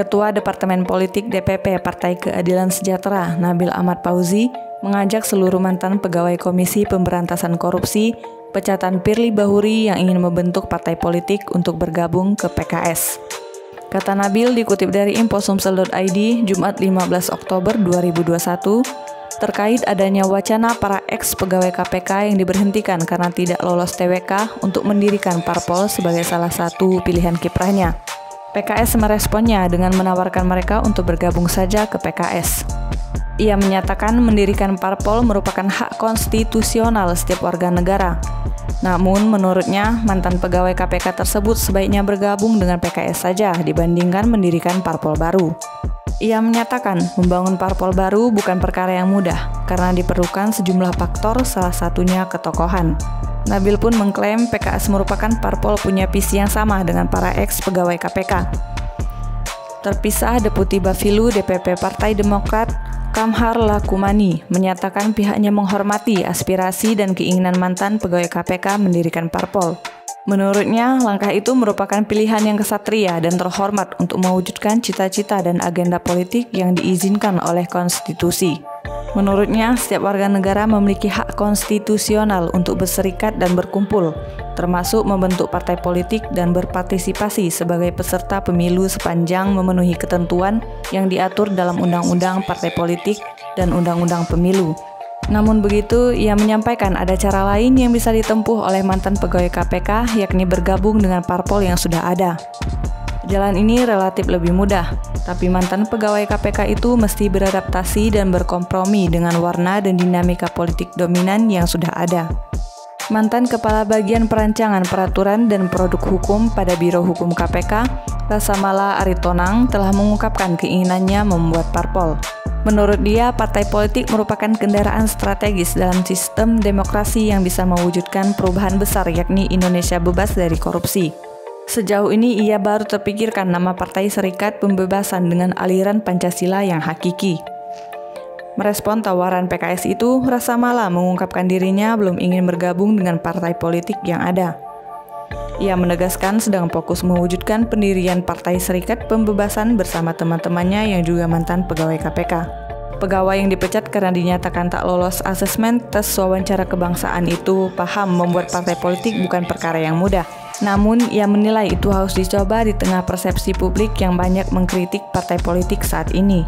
Ketua Departemen Politik DPP Partai Keadilan Sejahtera Nabil Ahmad Pauzi mengajak seluruh mantan pegawai Komisi Pemberantasan Korupsi pecatan Pirli Bahuri yang ingin membentuk partai politik untuk bergabung ke PKS. Kata Nabil dikutip dari imposumsel.id Jumat 15 Oktober 2021 terkait adanya wacana para ex pegawai KPK yang diberhentikan karena tidak lolos TWK untuk mendirikan parpol sebagai salah satu pilihan kiprahnya. PKS meresponnya dengan menawarkan mereka untuk bergabung saja ke PKS. Ia menyatakan mendirikan parpol merupakan hak konstitusional setiap warga negara. Namun, menurutnya, mantan pegawai KPK tersebut sebaiknya bergabung dengan PKS saja dibandingkan mendirikan parpol baru. Ia menyatakan membangun parpol baru bukan perkara yang mudah karena diperlukan sejumlah faktor salah satunya ketokohan. Nabil pun mengklaim PKS merupakan parpol punya visi yang sama dengan para ex pegawai KPK. Terpisah Deputi Bafilu DPP Partai Demokrat Kamhar Lakumani menyatakan pihaknya menghormati aspirasi dan keinginan mantan pegawai KPK mendirikan parpol. Menurutnya, langkah itu merupakan pilihan yang kesatria dan terhormat untuk mewujudkan cita-cita dan agenda politik yang diizinkan oleh konstitusi. Menurutnya, setiap warga negara memiliki hak konstitusional untuk berserikat dan berkumpul, termasuk membentuk partai politik dan berpartisipasi sebagai peserta pemilu sepanjang memenuhi ketentuan yang diatur dalam Undang-Undang Partai Politik dan Undang-Undang Pemilu. Namun begitu, ia menyampaikan ada cara lain yang bisa ditempuh oleh mantan pegawai KPK, yakni bergabung dengan parpol yang sudah ada. Jalan ini relatif lebih mudah, tapi mantan pegawai KPK itu mesti beradaptasi dan berkompromi dengan warna dan dinamika politik dominan yang sudah ada. Mantan Kepala Bagian Perancangan Peraturan dan Produk Hukum pada Biro Hukum KPK, Rasamala Aritonang telah mengungkapkan keinginannya membuat parpol. Menurut dia, partai politik merupakan kendaraan strategis dalam sistem demokrasi yang bisa mewujudkan perubahan besar yakni Indonesia bebas dari korupsi. Sejauh ini ia baru terpikirkan nama Partai Serikat Pembebasan dengan aliran Pancasila yang hakiki. Merespon tawaran PKS itu, Rasa Mala mengungkapkan dirinya belum ingin bergabung dengan partai politik yang ada. Ia menegaskan sedang fokus mewujudkan pendirian Partai Serikat Pembebasan bersama teman-temannya yang juga mantan pegawai KPK. Pegawai yang dipecat karena dinyatakan tak lolos asesmen tes wawancara kebangsaan itu paham membuat partai politik bukan perkara yang mudah. Namun, ia menilai itu harus dicoba di tengah persepsi publik yang banyak mengkritik partai politik saat ini.